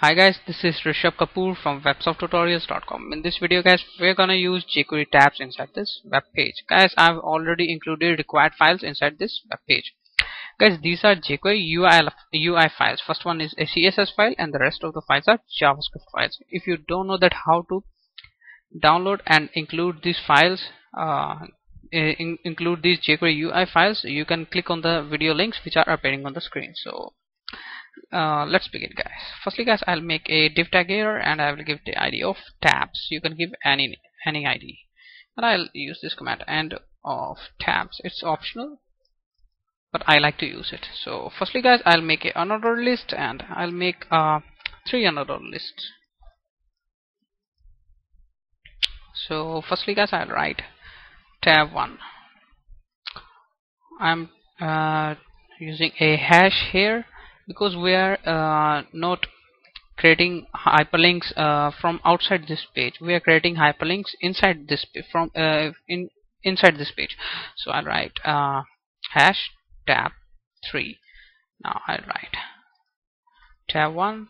Hi guys, this is Rishabh Kapoor from websofttutorials.com. In this video guys, we're gonna use jQuery tabs inside this web page. Guys, I've already included required files inside this web page. Guys, these are jQuery UI, UI files. First one is a CSS file and the rest of the files are JavaScript files. If you don't know that how to download and include these files, uh, in, include these jQuery UI files, you can click on the video links which are appearing on the screen. So uh, let's begin guys. Firstly guys I'll make a div tag here and I will give the ID of tabs. You can give any any ID and I'll use this command end of tabs. It's optional but I like to use it. So firstly guys I'll make a another list and I'll make uh, three another lists. So firstly guys I'll write tab 1 I'm uh, using a hash here because we are uh, not creating hyperlinks uh, from outside this page. We are creating hyperlinks inside this from uh, in inside this page. So I'll write uh, hash tab 3 now I'll write tab 1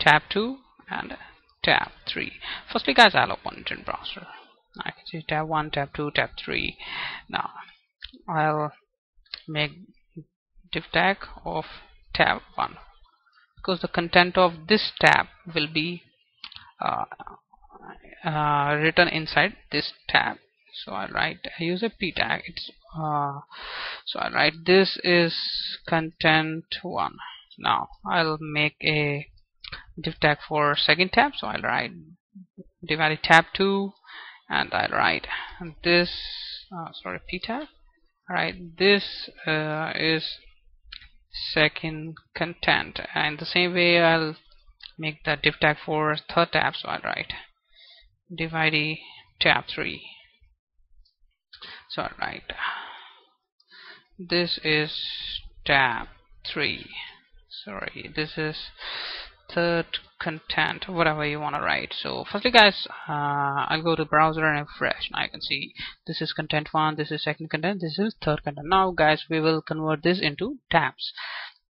tab 2 and tab 3 firstly guys I'll open it in browser. I can see tab 1 tab 2 tab 3 now I'll make div tag of tab 1 because the content of this tab will be uh, uh, written inside this tab. So I write I use a p tag. It's uh, so I write this is content 1 now I'll make a div tag for second tab. So I'll write div id tab 2 and I'll write this uh, sorry p tag. Right this uh, is second content. And the same way I'll make the div tag for third tab so I'll write div id tab 3 so I'll write this is tab 3 sorry this is third content whatever you want to write. So firstly guys uh, I'll go to browser and refresh. Now you can see this is content one this is second content this is third content. Now guys we will convert this into tabs.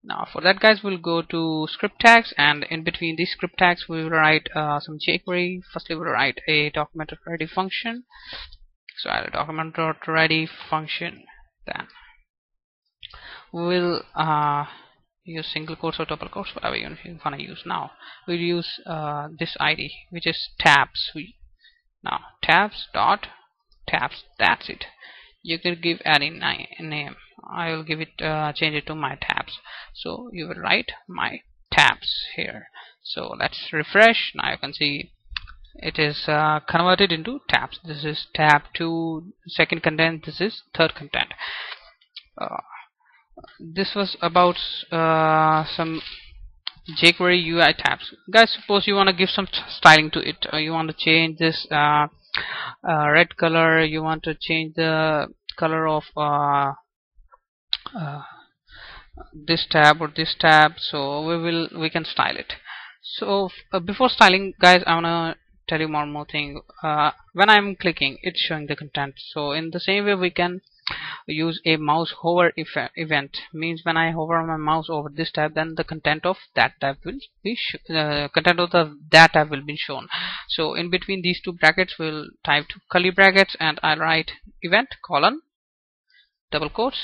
Now for that guys we'll go to script tags and in between these script tags we will write uh, some jQuery. Firstly we'll write a document ready function. So I'll document ready function. Then we'll uh, use single quotes or double quotes whatever you want to use. Now we'll use uh, this id which is tabs. Now tabs dot tabs that's it. You can give any name. I will give it uh, change it to my tabs. So you will write my tabs here. So let's refresh. Now you can see it is uh, converted into tabs. This is tab 2 second content. This is third content. Uh, this was about uh, some jQuery UI tabs. Guys, suppose you want to give some styling to it. Or you want to change this uh, uh, red color. You want to change the color of uh, uh, this tab or this tab. So we will we can style it. So uh, before styling, guys, I wanna tell you one more thing. when I'm clicking, it's showing the content. So in the same way, we can use a mouse hover event. Means when I hover my mouse over this tab then the content of that tab will be uh, content of the that tab will be shown. So in between these two brackets we'll type curly brackets and I'll write event colon double quotes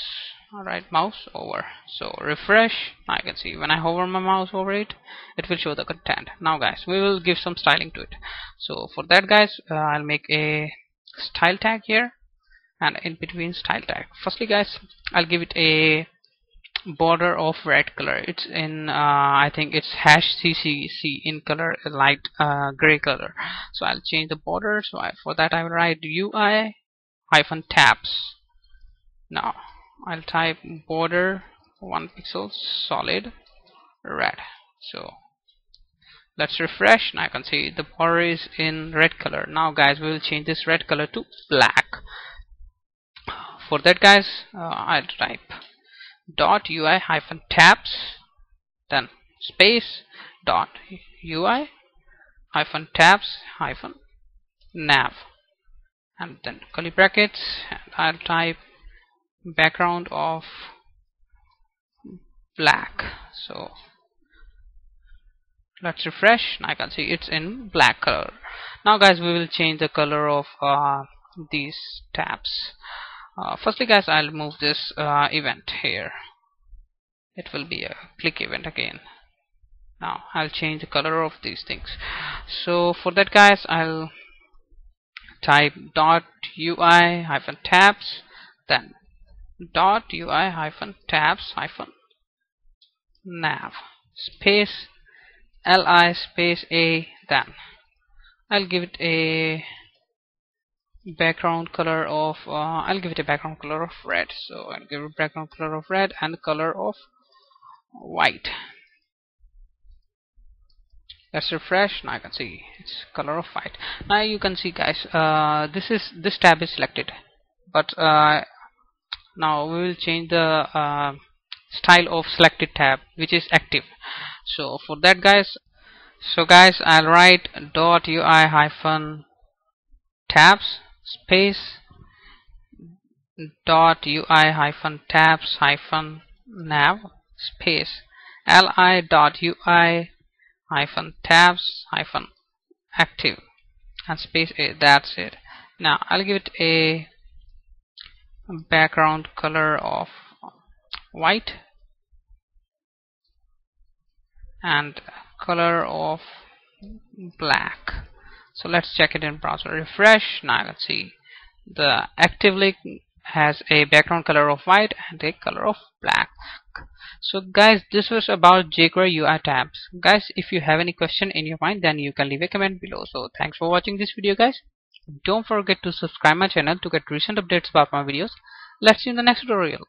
alright mouse over. So refresh. I can see when I hover my mouse over it it will show the content. Now guys we will give some styling to it. So for that guys uh, I'll make a style tag here and in between style tag. Firstly guys I'll give it a border of red color. It's in uh, I think it's hash CCC in color light uh, gray color. So I'll change the border. So I, for that I will write UI hyphen tabs. Now I'll type border one pixel solid red. So let's refresh. Now I can see the border is in red color. Now guys we will change this red color to black for that guys uh, I'll type dot UI hyphen tabs then space dot UI hyphen tabs hyphen nav and then curly brackets I'll type background of black. So let's refresh I can see it's in black color. Now guys we will change the color of uh, these tabs uh, firstly guys I'll move this uh, event here. It will be a click event again. Now I'll change the color of these things. So for that guys I'll type. dot UI hyphen tabs then. dot UI hyphen tabs hyphen nav space li space a then. I'll give it a background color of uh, I'll give it a background color of red. So I'll give it background color of red and color of white. Let's refresh. Now I can see it's color of white. Now you can see guys uh, this is this tab is selected. But uh, now we will change the uh, style of selected tab which is active. So for that guys so guys I'll write dot UI hyphen tabs space dot UI hyphen tabs hyphen nav space li dot UI hyphen tabs hyphen active. And space a that's it. Now I'll give it a background color of white and color of black so let's check it in browser. Refresh. Now let's see. The active link has a background color of white and a color of black. So guys this was about jQuery UI tabs. Guys if you have any question in your mind then you can leave a comment below. So thanks for watching this video guys. Don't forget to subscribe my channel to get recent updates about my videos. Let's see you in the next tutorial